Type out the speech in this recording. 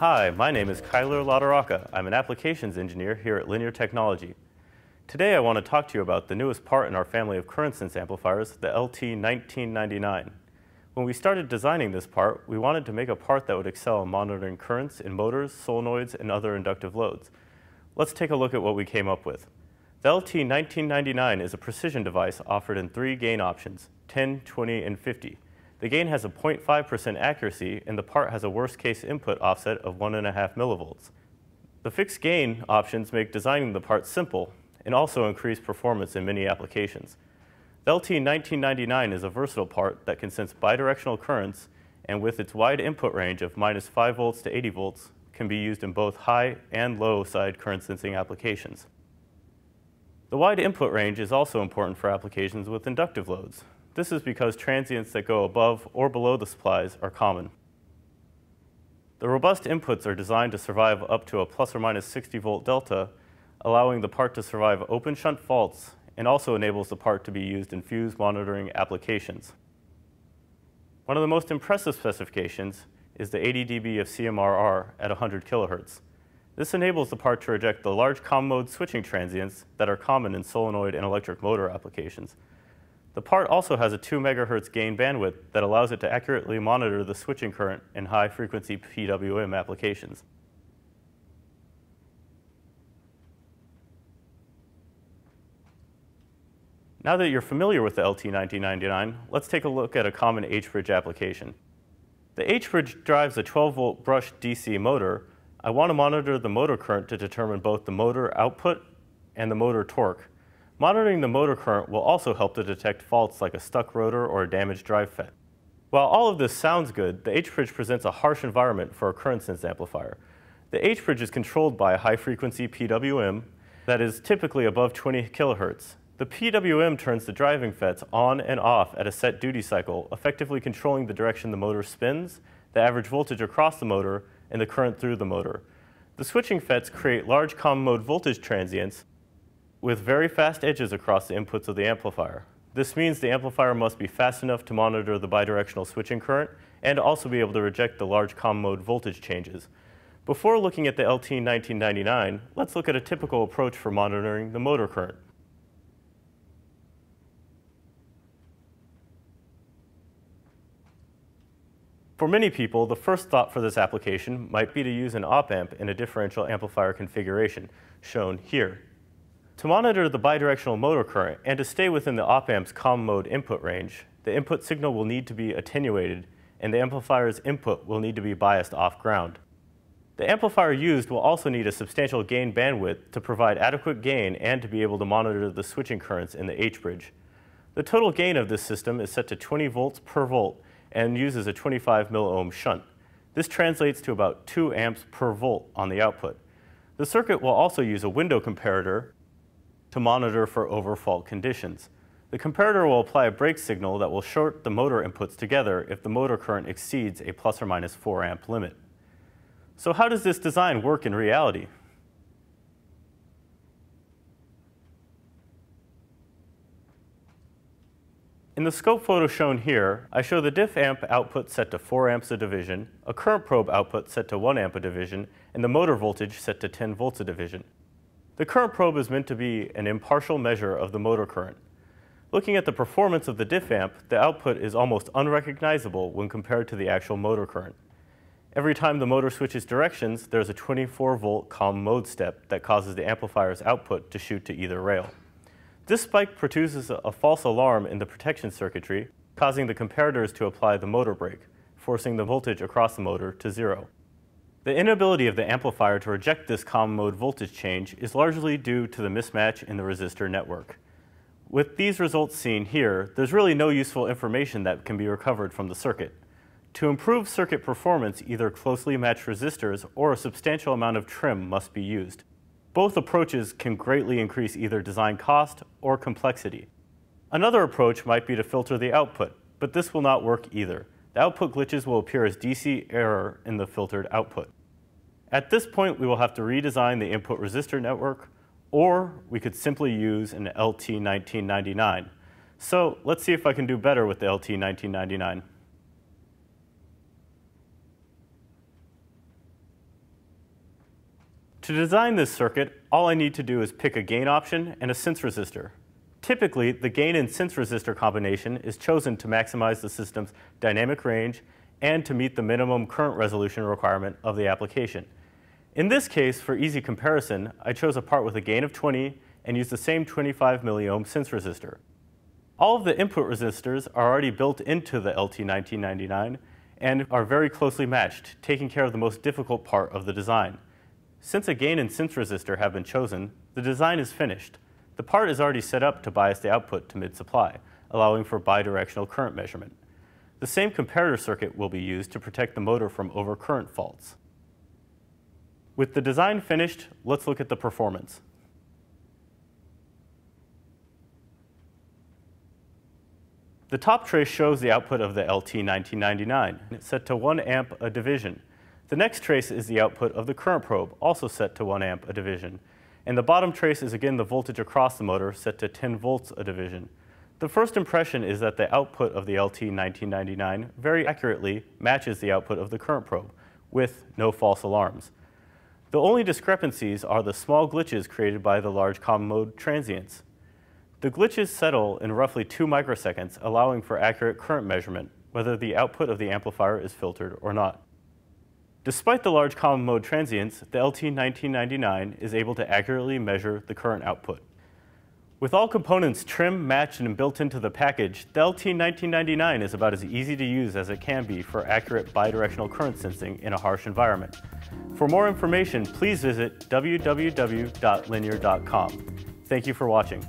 Hi, my name is Culyer Latorraca. I'm an applications engineer here at Linear Technology. Today I want to talk to you about the newest part in our family of current sense amplifiers, the LT1999. When we started designing this part, we wanted to make a part that would excel in monitoring currents in motors, solenoids, and other inductive loads. Let's take a look at what we came up with. The LT1999 is a precision device offered in three gain options, 10, 20, and 50. The gain has a 0.5% accuracy, and the part has a worst-case input offset of 1.5 millivolts. The fixed gain options make designing the part simple and also increase performance in many applications. The LT1999 is a versatile part that can sense bidirectional currents, and with its wide input range of minus 5 volts to 80 volts, can be used in both high and low side current sensing applications. The wide input range is also important for applications with inductive loads, this is because transients that go above or below the supplies are common. The robust inputs are designed to survive up to a plus or minus 60 volt delta, allowing the part to survive open shunt faults and also enables the part to be used in fuse monitoring applications. One of the most impressive specifications is the 80 dB of CMRR at 100 kHz. This enables the part to reject the large common mode switching transients that are common in solenoid and electric motor applications. The part also has a 2 megahertz gain bandwidth that allows it to accurately monitor the switching current in high-frequency PWM applications. Now that you're familiar with the LT1999, let's take a look at a common H-bridge application. The H-bridge drives a 12-volt brushed DC motor. I want to monitor the motor current to determine both the motor output and the motor torque. Monitoring the motor current will also help to detect faults like a stuck rotor or a damaged drive FET. While all of this sounds good, the H-bridge presents a harsh environment for a current sense amplifier. The H-bridge is controlled by a high-frequency PWM that is typically above 20 kilohertz. The PWM turns the driving FETs on and off at a set duty cycle, effectively controlling the direction the motor spins, the average voltage across the motor, and the current through the motor. The switching FETs create large common mode voltage transients with very fast edges across the inputs of the amplifier. This means the amplifier must be fast enough to monitor the bidirectional switching current and also be able to reject the large common mode voltage changes. Before looking at the LT1999, let's look at a typical approach for monitoring the motor current. For many people, the first thought for this application might be to use an op-amp in a differential amplifier configuration, shown here. To monitor the bidirectional motor current and to stay within the op-amp's common mode input range, the input signal will need to be attenuated and the amplifier's input will need to be biased off ground. The amplifier used will also need a substantial gain bandwidth to provide adequate gain and to be able to monitor the switching currents in the H-bridge. The total gain of this system is set to 20 volts per volt and uses a 25 milliohm shunt. This translates to about 2 amps per volt on the output. The circuit will also use a window comparator to monitor for overfault conditions. The comparator will apply a brake signal that will short the motor inputs together if the motor current exceeds a plus or minus 4 amp limit. So how does this design work in reality? In the scope photo shown here, I show the diff amp output set to 4 amps a division, a current probe output set to 1 amp a division, and the motor voltage set to 10 volts a division. The current probe is meant to be an impartial measure of the motor current. Looking at the performance of the diff amp, the output is almost unrecognizable when compared to the actual motor current. Every time the motor switches directions, there's a 24 volt common mode step that causes the amplifier's output to shoot to either rail. This spike produces a false alarm in the protection circuitry, causing the comparators to apply the motor brake, forcing the voltage across the motor to zero. The inability of the amplifier to reject this common mode voltage change is largely due to the mismatch in the resistor network. With these results seen here, there's really no useful information that can be recovered from the circuit. To improve circuit performance, either closely matched resistors or a substantial amount of trim must be used. Both approaches can greatly increase either design cost or complexity. Another approach might be to filter the output, but this will not work either. The output glitches will appear as DC error in the filtered output. At this point, we will have to redesign the input resistor network, or we could simply use an LT1999. So let's see if I can do better with the LT1999. To design this circuit, all I need to do is pick a gain option and a sense resistor. Typically, the gain and sense resistor combination is chosen to maximize the system's dynamic range and to meet the minimum current resolution requirement of the application. In this case, for easy comparison, I chose a part with a gain of 20 and used the same 25 milliohm sense resistor. All of the input resistors are already built into the LT1999 and are very closely matched, taking care of the most difficult part of the design. Since a gain and sense resistor have been chosen, the design is finished. The part is already set up to bias the output to mid-supply, allowing for bidirectional current measurement. The same comparator circuit will be used to protect the motor from overcurrent faults. With the design finished, let's look at the performance. The top trace shows the output of the LT1999. It's set to 1 amp a division. The next trace is the output of the current probe, also set to 1 amp a division. And the bottom trace is again the voltage across the motor, set to 10 volts a division. The first impression is that the output of the LT1999 very accurately matches the output of the current probe, with no false alarms. The only discrepancies are the small glitches created by the large common mode transients. The glitches settle in roughly 2 microseconds, allowing for accurate current measurement, whether the output of the amplifier is filtered or not. Despite the large common mode transients, the LT1999 is able to accurately measure the current output. With all components trimmed, matched, and built into the package, the LT1999 is about as easy to use as it can be for accurate bidirectional current sensing in a harsh environment. For more information, please visit www.linear.com. Thank you for watching.